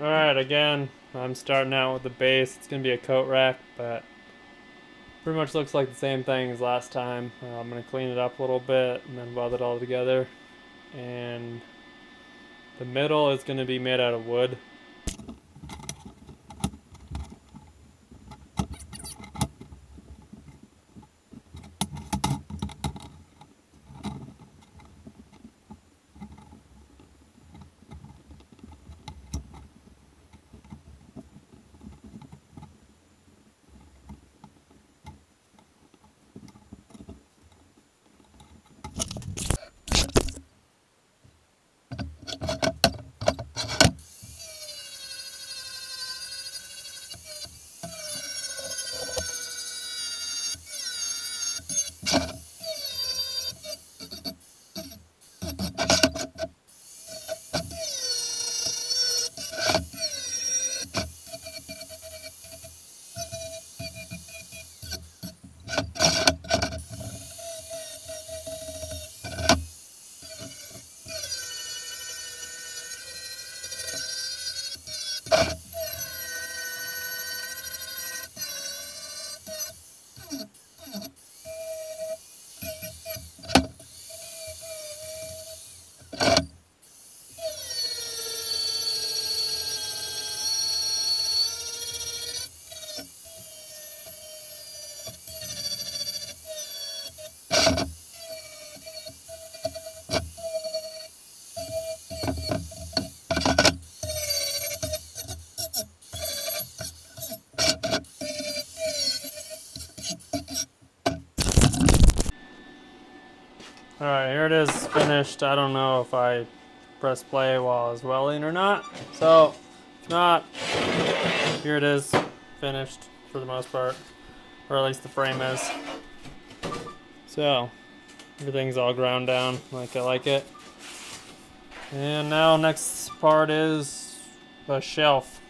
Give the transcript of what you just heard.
Alright, again, I'm starting out with the base. It's going to be a coat rack, but pretty much looks like the same thing as last time. Uh, I'm going to clean it up a little bit and then weld it all together. And the middle is going to be made out of wood. you Alright, here it is finished. I don't know if I press play while I was welding or not. So, if not, here it is finished for the most part. Or at least the frame is. So, everything's all ground down like I like it. And now next part is the shelf.